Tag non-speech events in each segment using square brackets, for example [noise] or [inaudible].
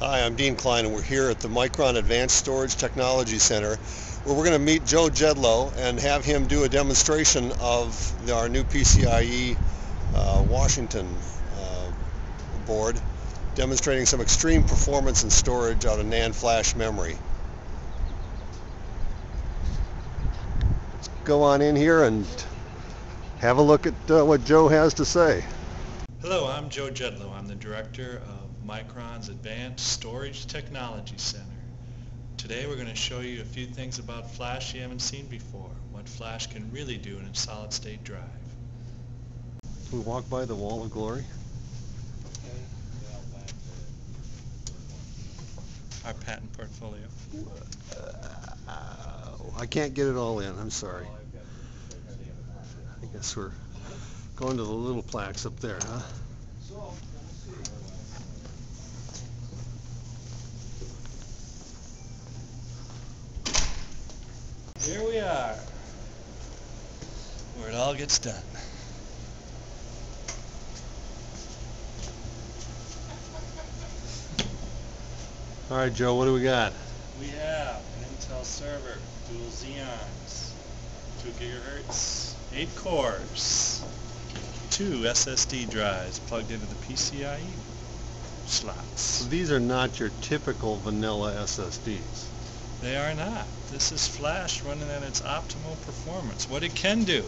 Hi, I'm Dean Klein and we're here at the Micron Advanced Storage Technology Center where we're going to meet Joe Jeddeloh and have him do a demonstration of our new PCIe uh, Washington uh, board demonstrating some extreme performance and storage out of NAND flash memory. Let's go on in here and have a look at uh, what Joe has to say. Hello, I'm Joe Jeddeloh. I'm the director of Micron's Advanced Storage Technology Center. Today we're going to show you a few things about flash you haven't seen before, what flash can really do in a solid state drive. Can we walk by the wall of glory? Our patent portfolio. Uh, I can't get it all in, I'm sorry. I guess we're going to the little plaques up there, huh? Here we are, where it all gets done. All right, Joe, what do we got? We have an Intel server, dual Xeons, 2 gigahertz, 8 cores, two SSD drives plugged into the PCIe slots. So these are not your typical vanilla SSDs. They are not. This is flash running at its optimal performance. What it can do,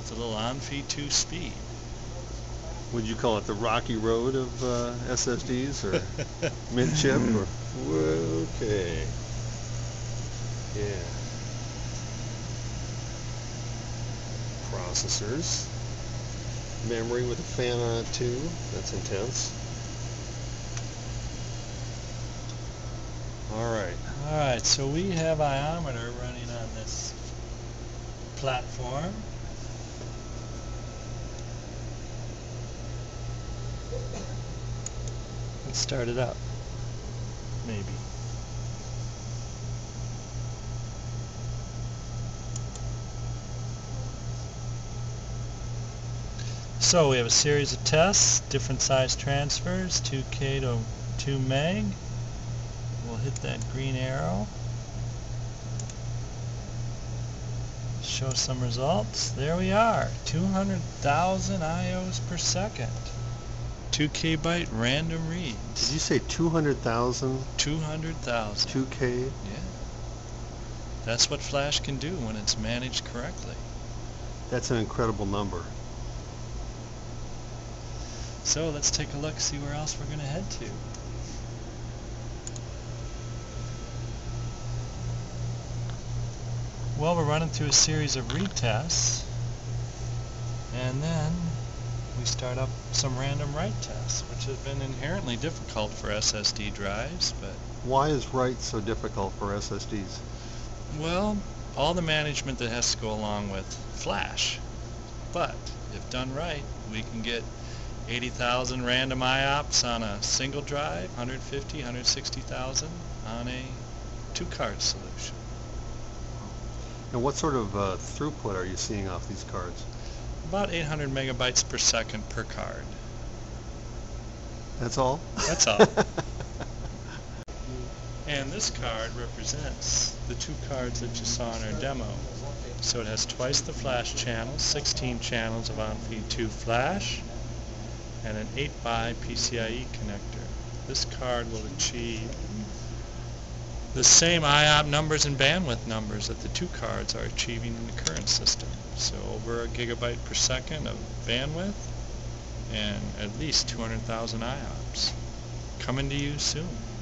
it's a little ONFI 2 speed. Would you call it the rocky road of uh, SSDs or [laughs] mint chip or? Okay. Yeah. Processors. Memory with a fan on it too. That's intense. All right. Alright, so we have iometer running on this platform. Let's start it up. Maybe. So we have a series of tests, different size transfers, 2K to 2 meg. We'll hit that green arrow. Show some results. There we are. 200,000 IOs per second. 2K byte random reads. Did you say 200,000? 200,000. 2K? Yeah. That's what Flash can do when it's managed correctly. That's an incredible number. So let's take a look, see where else we're going to head to. Well, we're running through a series of retests, and then we start up some random write tests, which have been inherently difficult for SSD drives, but Why is write so difficult for SSDs? well, all the management that has to go along with flash. But if done right, we can get 80,000 random IOPS on a single drive, 150, 160,000 on a two-card solution. And what sort of uh, throughput are you seeing off these cards? About 800 megabytes per second per card. That's all? That's all. [laughs] And this card represents the two cards that you saw in our demo. So it has twice the flash channels, 16 channels of ONFI 2 flash, and an 8 by PCIe connector. This card will achieve the same IOP numbers and bandwidth numbers that the two cards are achieving in the current system. So over a gigabyte per second of bandwidth and at least 200,000 IOPS. Coming to you soon.